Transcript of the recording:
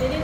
jadi